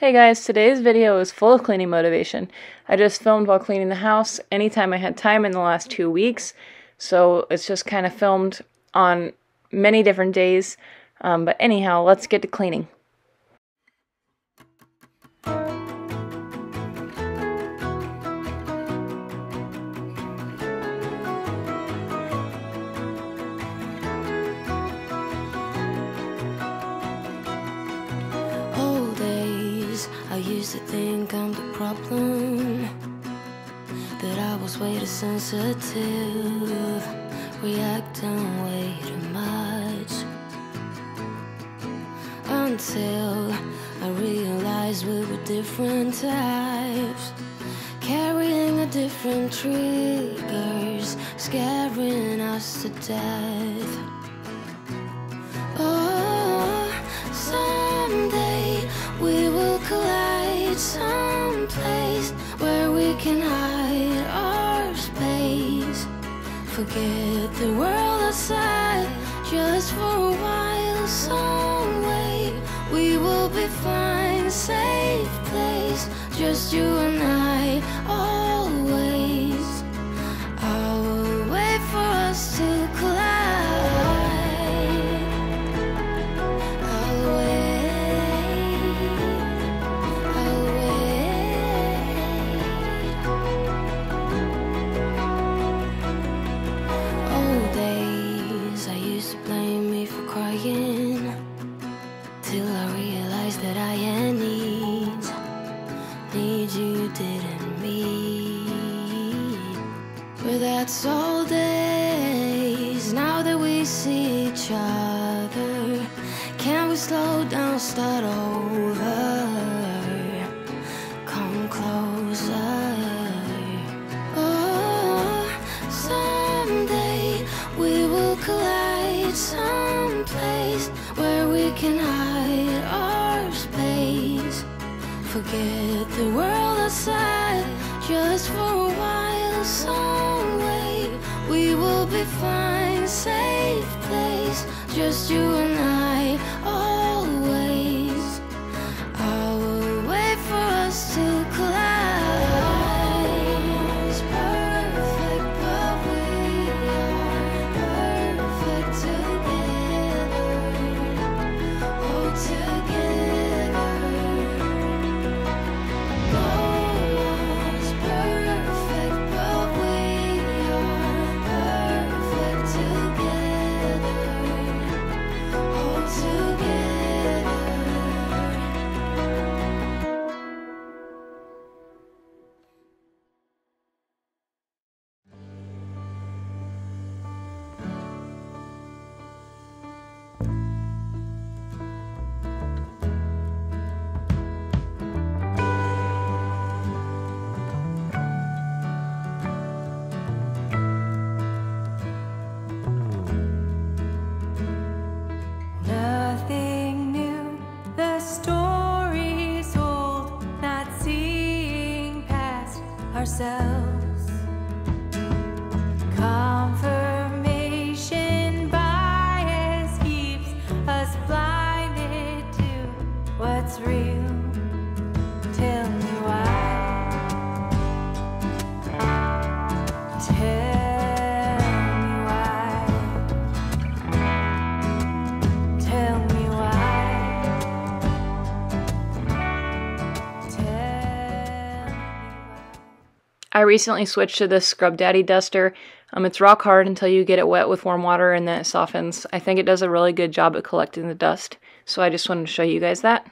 Hey guys, today's video is full of cleaning motivation. I just filmed while cleaning the house anytime I had time in the last two weeks, so it's just kind of filmed on many different days. Um, but anyhow, let's get to cleaning. Think I'm the problem. That I was way too sensitive. Reacting way too much. Until I realized we were different types. Carrying a different triggers Scaring us to death. Oh, someday we will collide someplace where we can hide our space. Forget the world outside just for a while. Some way we will be fine, safe place, just you and I. Forget the world outside just for a while. Some way we will be fine, safe place, just you and I. I recently switched to this Scrub Daddy duster. Um, it's rock hard until you get it wet with warm water and then it softens. I think it does a really good job at collecting the dust. So I just wanted to show you guys that.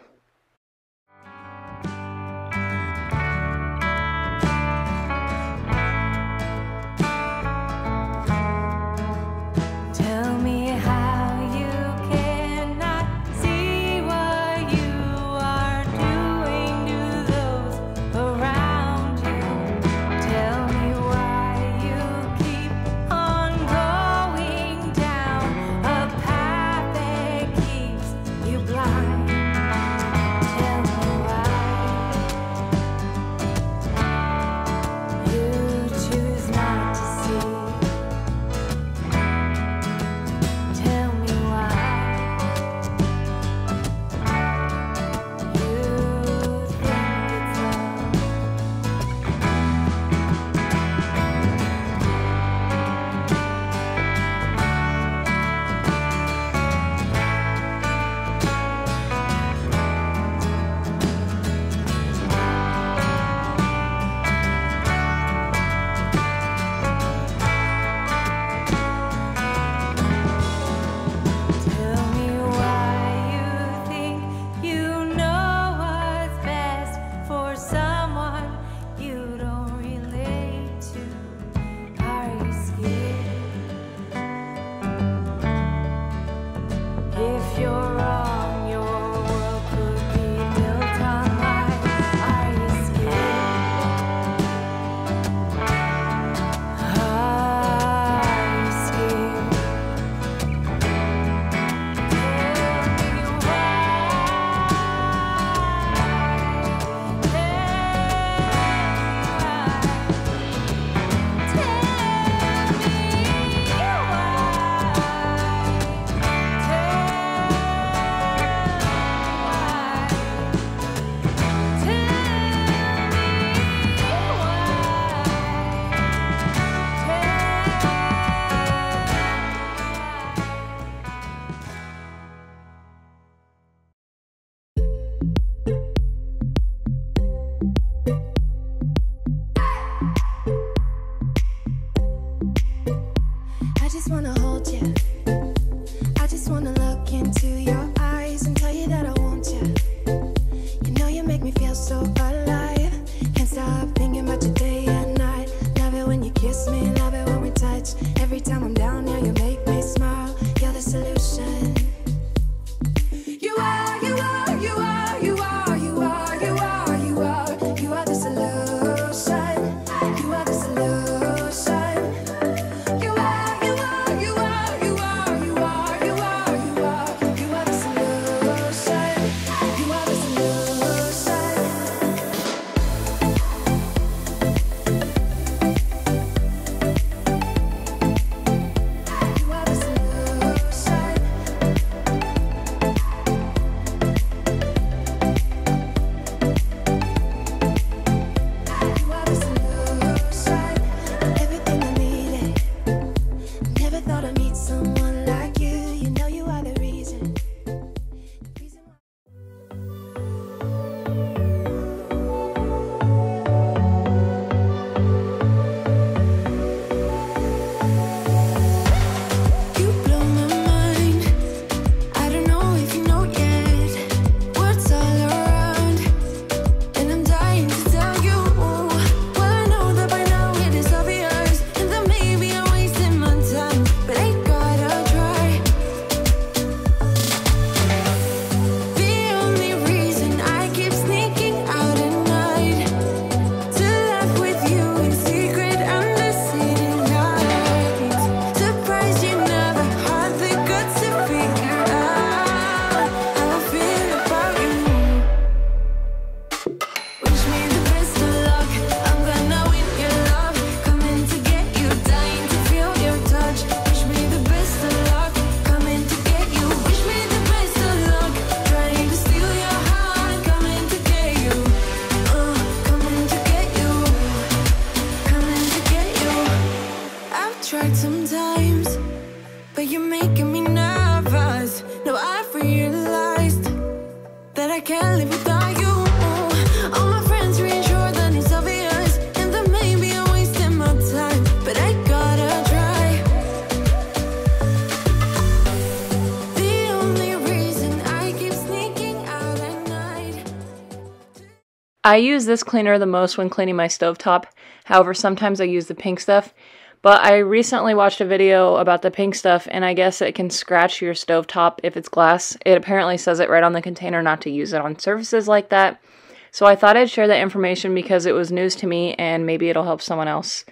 I use this cleaner the most when cleaning my stovetop. However, sometimes I use the pink stuff. But I recently watched a video about the pink stuff, and I guess it can scratch your stovetop if it's glass. It apparently says it right on the container not to use it on surfaces like that. So I thought I'd share that information because it was news to me, and maybe it'll help someone else.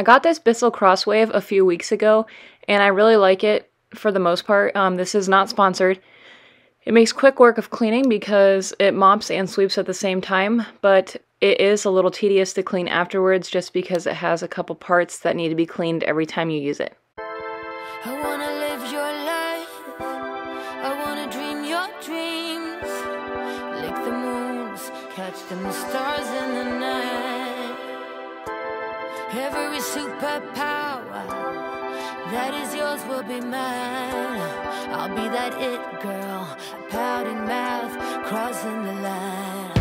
I got this Bissell Crosswave a few weeks ago, and I really like it for the most part. Um, this is not sponsored. It makes quick work of cleaning because it mops and sweeps at the same time, but it is a little tedious to clean afterwards just because it has a couple parts that need to be cleaned every time you use it. Hello. superpower that is yours will be mine. I'll be that it girl, pouting mouth, crossing the line.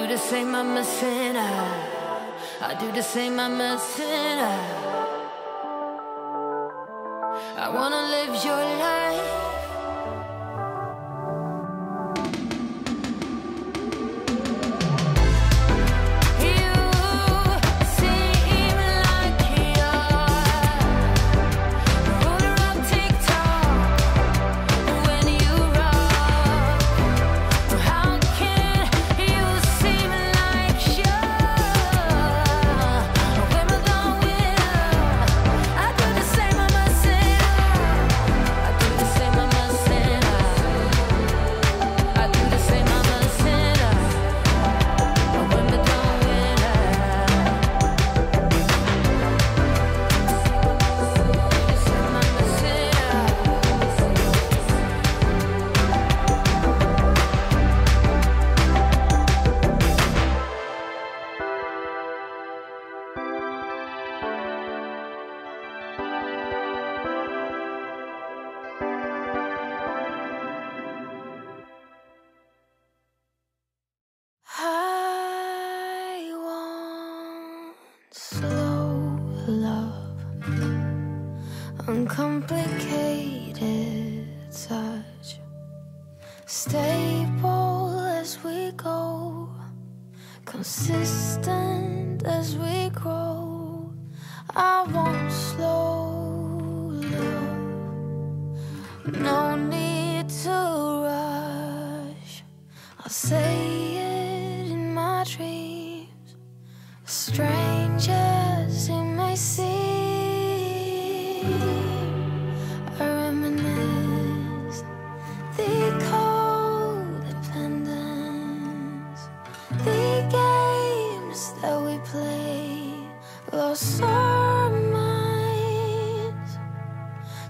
Do the same, I'm a sinner. I do the same, I'm a sinner. I wanna live your life. Uncomplicated touch, stable as we go, consistent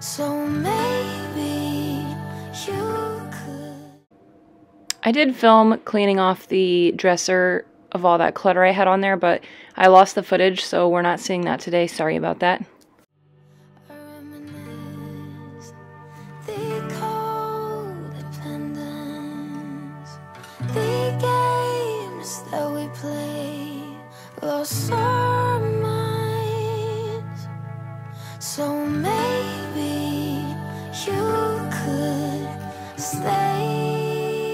So maybe you could. I did film cleaning off the dresser of all that clutter I had on there, but I lost the footage, so we're not seeing that today. Sorry about that. I reminisce stay.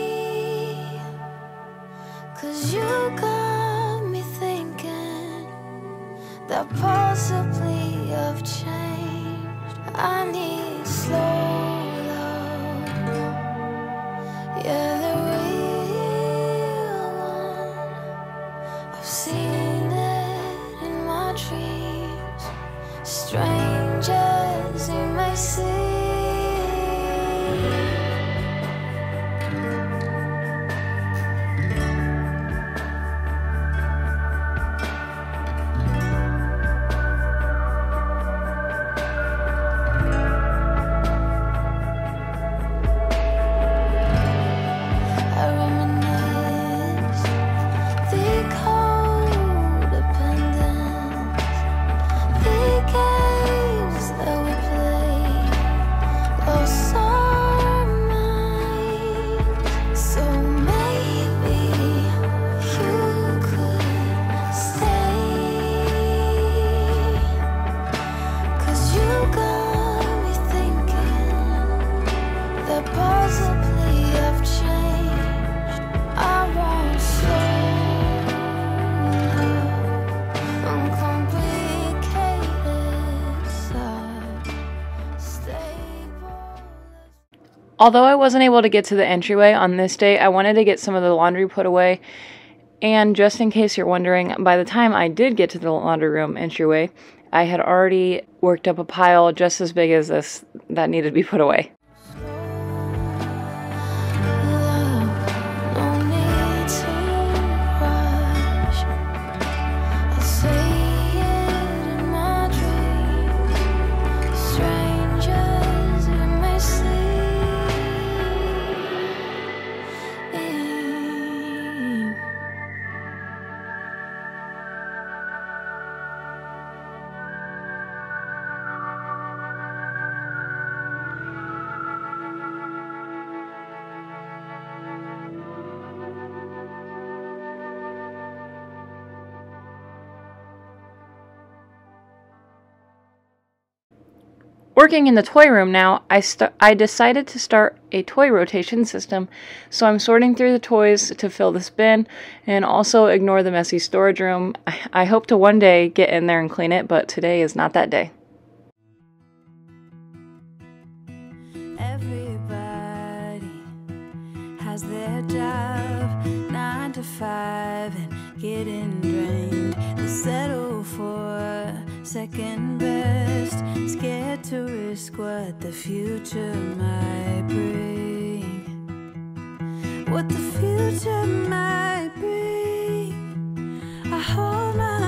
Cause you got me thinking that possibly I've changed. Although I wasn't able to get to the entryway on this day, I wanted to get some of the laundry put away. And just in case you're wondering, by the time I did get to the laundry room entryway, I had already worked up a pile just as big as this that needed to be put away. Working in the toy room now, I, st- I decided to start a toy rotation system. So I'm sorting through the toys to fill this bin and also ignore the messy storage room. I, I hope to one day get in there and clean it, but today is not that day. Everybody has their job, nine to five, and getting drained. They settle for second best, scared to risk what the future might bring. What the future might bring. I hold my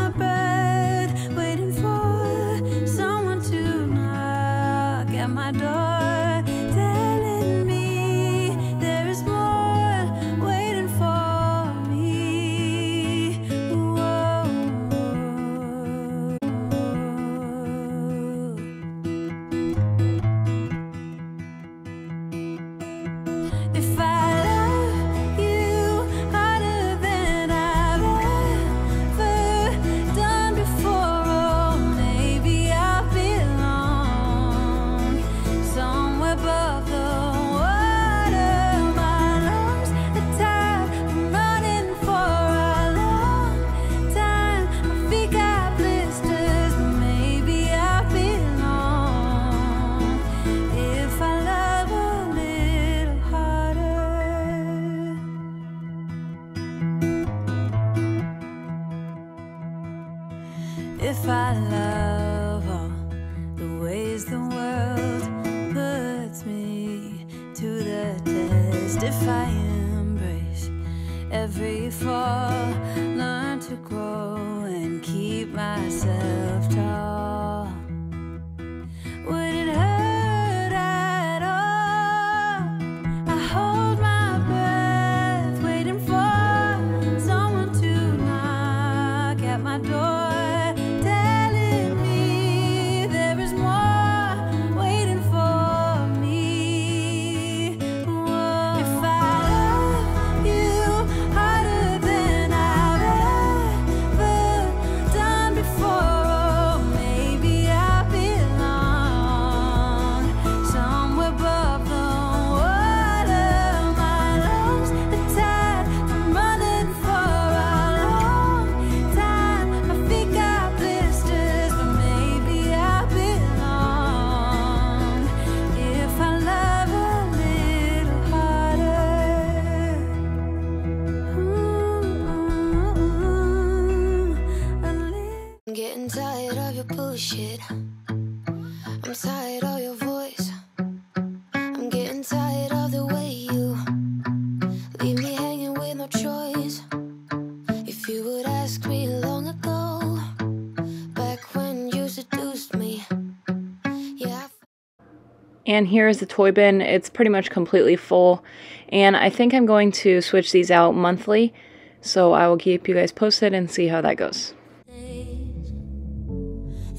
And here is the toy bin. It's pretty much completely full. And I think I'm going to switch these out monthly. So I will keep you guys posted and see how that goes.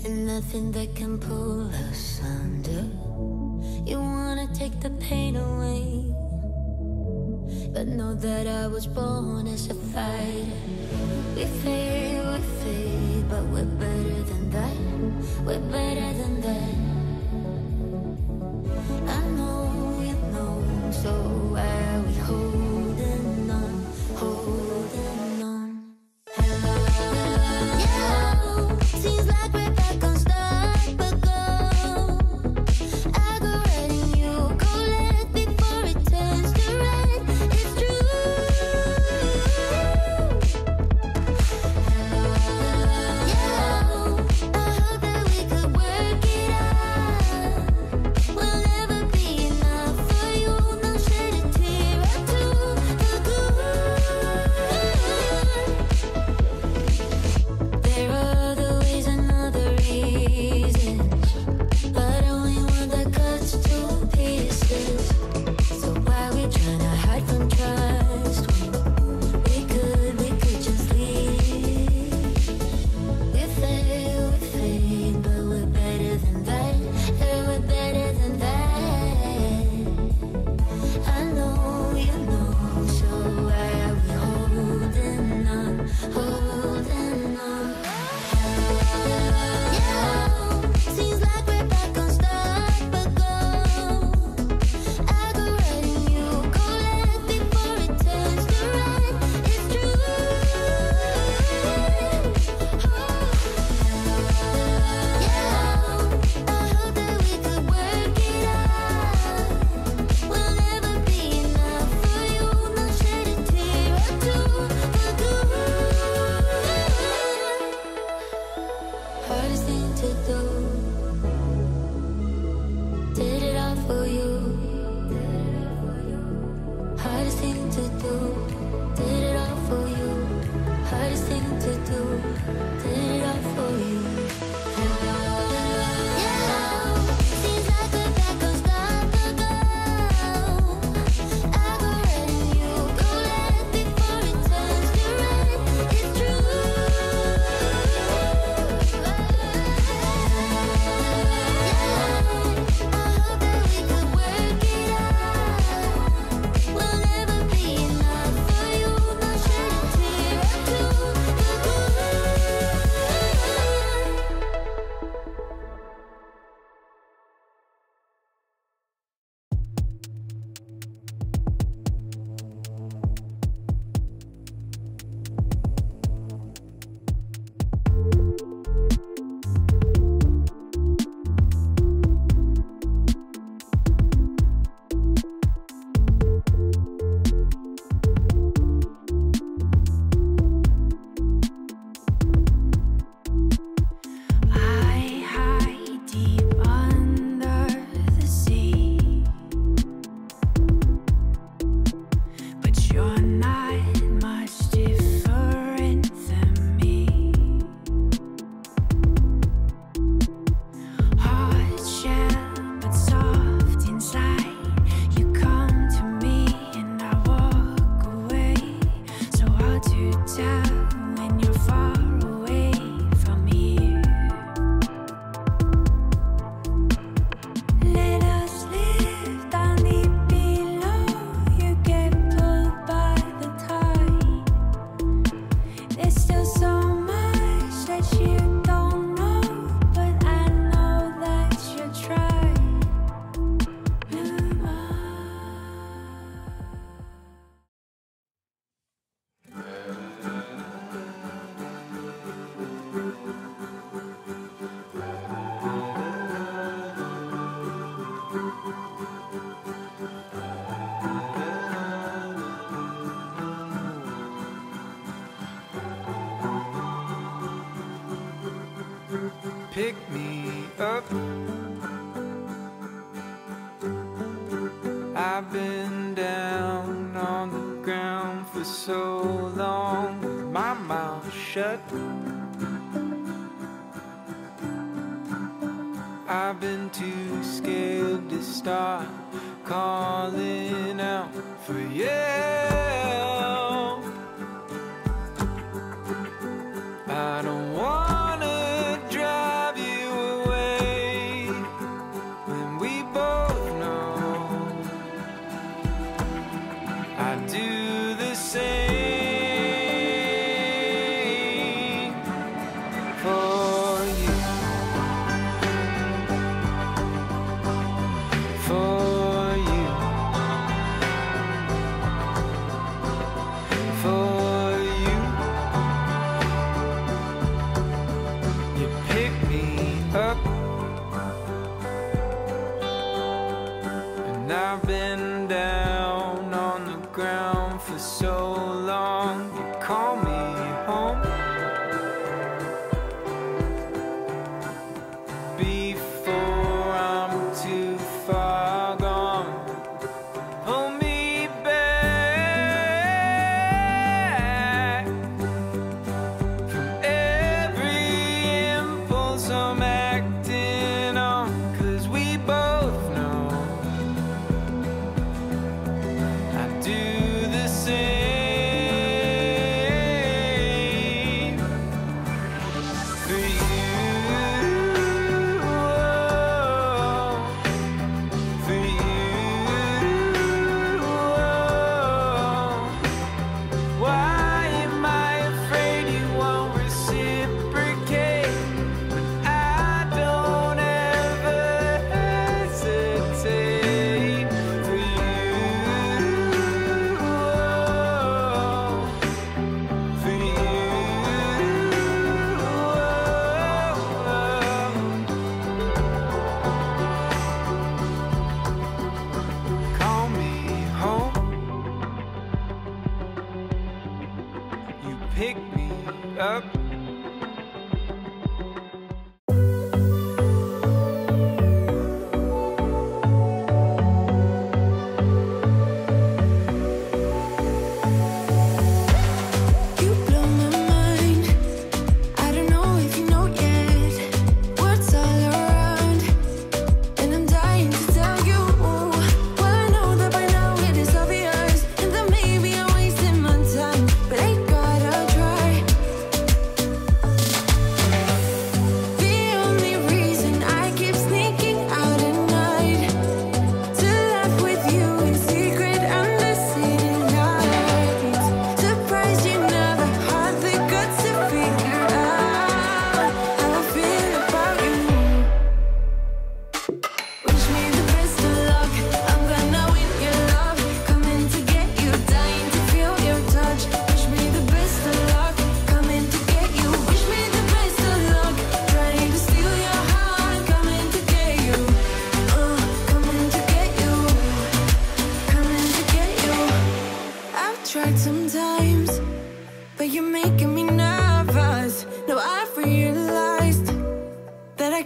and nothing that can pull us under. You wanna take the pain away, but know that I was born as a fighter. We fade, we fade, but we're better than that. We're better than that. I know you know, so why are we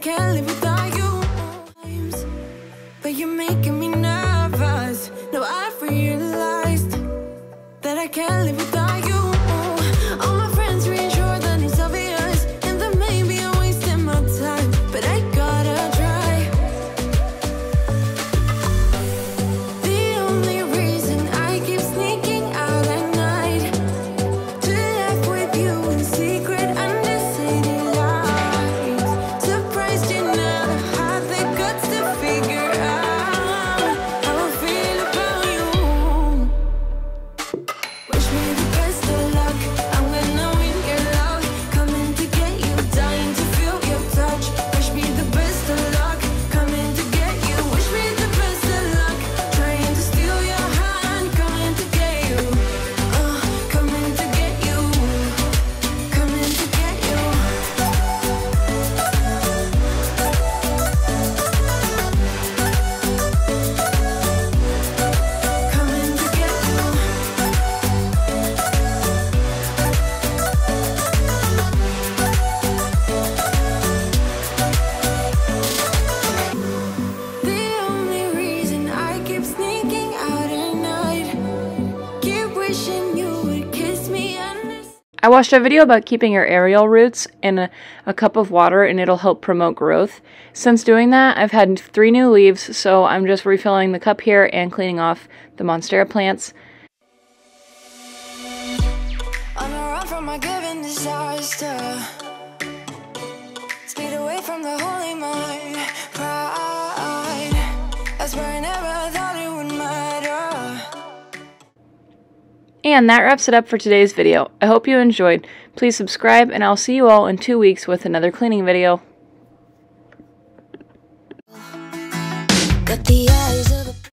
can't live without you. But you're making me watched a video about keeping your aerial roots in a, a cup of water and it'll help promote growth. Since doing that, I've had three new leaves, so I'm just refilling the cup here and cleaning off the Monstera plants. Speed away from the holy mind. Pride. Never And that wraps it up for today's video. I hope you enjoyed. Please subscribe, and I'll see you all in two weeks with another cleaning video.